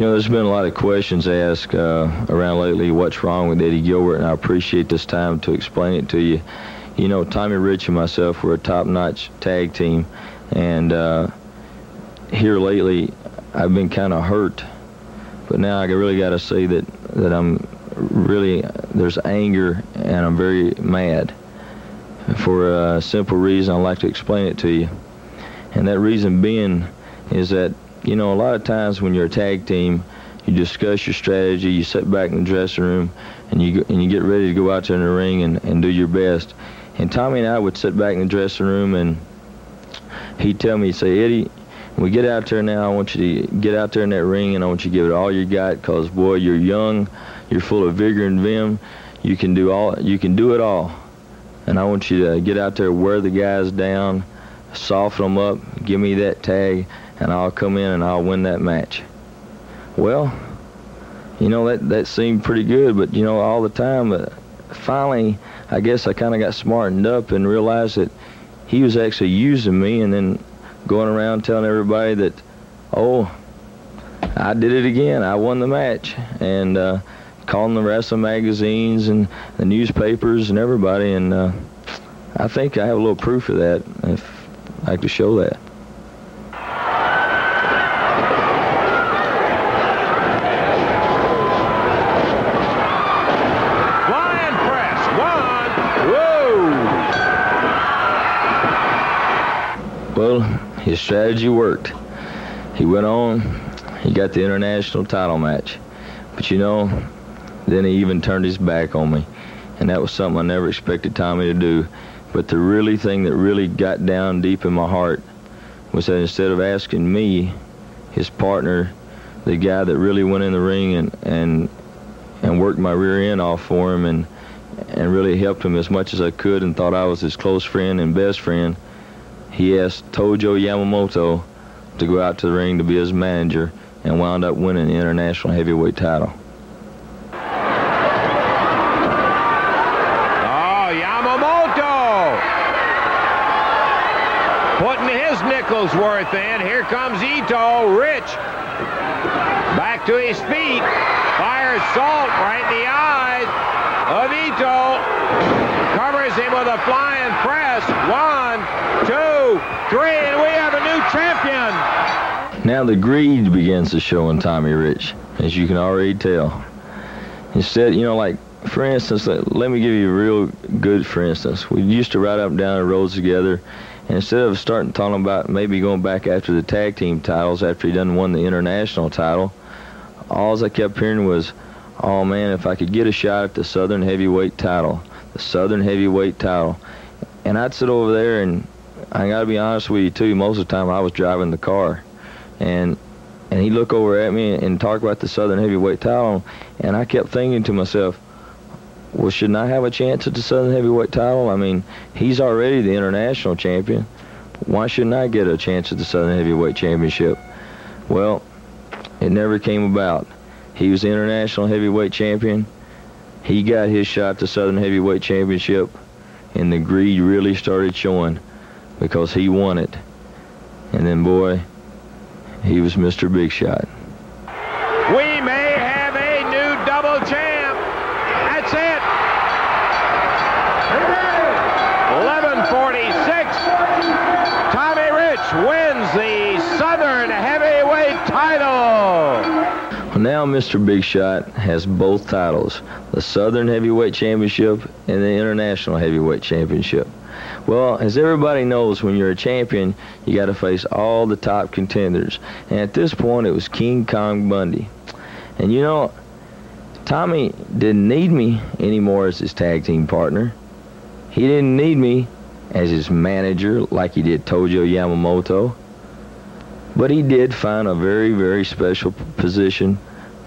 You know, there's been a lot of questions asked uh, around lately. What's wrong with Eddie Gilbert? And I appreciate this time to explain it to you. You know, Tommy Rich and myself were a top-notch tag team, and uh, here lately, I've been kind of hurt. But now I really got to say that that I'm really there's anger and I'm very mad for a simple reason. I'd like to explain it to you, and that reason being is that you know, a lot of times when you're a tag team, you discuss your strategy, you sit back in the dressing room, and you and you get ready to go out there in the ring and, and do your best. And Tommy and I would sit back in the dressing room, and he'd tell me, he'd say, Eddie, we get out there now, I want you to get out there in that ring, and I want you to give it all you got, cause boy, you're young, you're full of vigor and vim, you can do all, you can do it all. And I want you to get out there, wear the guys down, soften them up, give me that tag, and I'll come in and I'll win that match. Well, you know, that, that seemed pretty good, but, you know, all the time, but finally, I guess I kind of got smartened up and realized that he was actually using me and then going around telling everybody that, oh, I did it again. I won the match. And uh, calling the wrestling magazines and the newspapers and everybody. And uh, I think I have a little proof of that, if I could show that. Well, his strategy worked. He went on, he got the international title match. But you know, then he even turned his back on me. And that was something I never expected Tommy to do. But the really thing that really got down deep in my heart was that instead of asking me, his partner, the guy that really went in the ring and, and, and worked my rear end off for him and, and really helped him as much as I could and thought I was his close friend and best friend, he asked Tojo Yamamoto to go out to the ring to be his manager and wound up winning the international heavyweight title. Oh, Yamamoto putting nickels worth in. Here comes Ito. Rich back to his feet. Fires salt right in the eyes of Ito. Covers him with a flying press. One, two, three, and we have a new champion. Now the greed begins to show in Tommy Rich, as you can already tell. Instead, you know, like, for instance, let, let me give you a real good for instance. We used to ride up and down the roads together, instead of starting talking about maybe going back after the tag team titles after he done won the international title, all I kept hearing was, oh man, if I could get a shot at the Southern heavyweight title the Southern Heavyweight title. And I'd sit over there, and I got to be honest with you too. Most of the time, I was driving the car, and and he'd look over at me and talk about the Southern Heavyweight title, and I kept thinking to myself, well, shouldn't I have a chance at the Southern Heavyweight title? I mean, he's already the international champion. Why shouldn't I get a chance at the Southern Heavyweight Championship? Well, it never came about. He was the international heavyweight champion. He got his shot at the Southern Heavyweight Championship, and the greed really started showing because he won it. And then, boy, he was Mr. Big Shot. We may have a new double champ. That's it. 1146. Tommy Rich wins the Southern Heavyweight title. Well, Now Mr. Big Shot has both titles, the Southern Heavyweight Championship and the International Heavyweight Championship. Well, as everybody knows, when you're a champion, you got to face all the top contenders. And at this point, it was King Kong Bundy. And you know, Tommy didn't need me anymore as his tag team partner. He didn't need me as his manager like he did Tojo Yamamoto. But he did find a very, very special position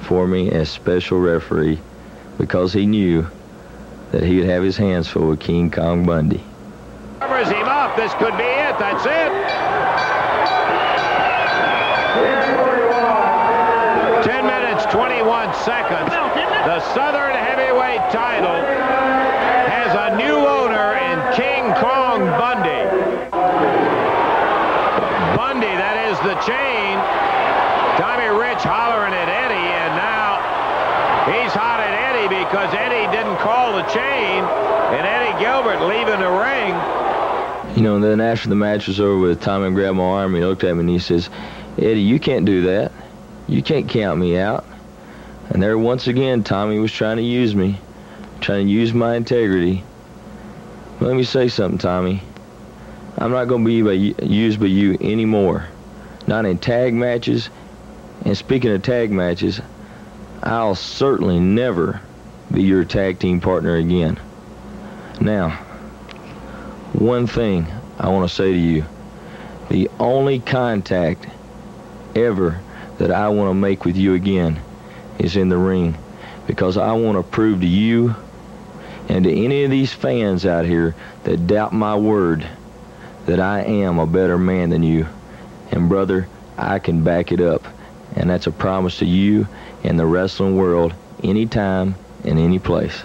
for me as special referee because he knew that he would have his hands full with King Kong Bundy. Covers him up. This could be it. That's it. 10 minutes, 21 seconds. The Southern Heavyweight title the chain. Tommy Rich hollering at Eddie. and now he's hating Eddie because Eddie didn't call the chain, and Eddie Gilbert leaving the ring. You know, and then after the match was over with, Tommy grabbed my arm, he looked at me and he says, Eddie, you can't do that. You can't count me out. And there once again, Tommy was trying to use me, trying to use my integrity. Let me say something, Tommy. I'm not going to be used by you anymore. Not in tag matches. And speaking of tag matches, I'll certainly never be your tag team partner again. Now, one thing I want to say to you. The only contact ever that I want to make with you again is in the ring because I want to prove to you and to any of these fans out here that doubt my word that I am a better man than you. And brother, I can back it up. And that's a promise to you and the wrestling world anytime and any place.